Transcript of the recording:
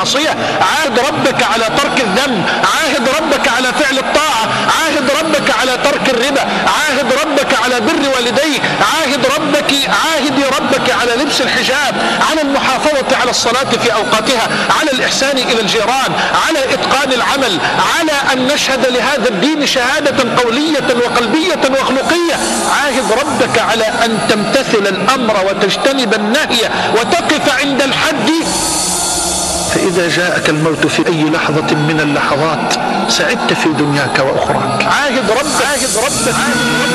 المعصية عاهد ربك على ترك الذنب عاهد ربك على فعل الطاعة عاهد ربك على ترك الربا عاهد ربك على بر والديك عاهد ربك عاهد ربك على لبس الحجاب على المحافظة على الصلاة في أوقاتها على الإحسان إلى الجيران على إتقان العمل على أن نشهد لهذا الدين شهادة قولية وقلبية وخلقية عاهد ربك على أن تمتثل الأمر وتجتنب النهي وتقف عند الحد فإذا جاءك الموت في أي لحظة من اللحظات سعدت في دنياك وأخراك. عاهد ربك. عاهد ربك, عاهد ربك